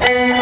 And